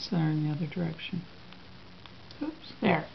center in the other direction. Oops, there.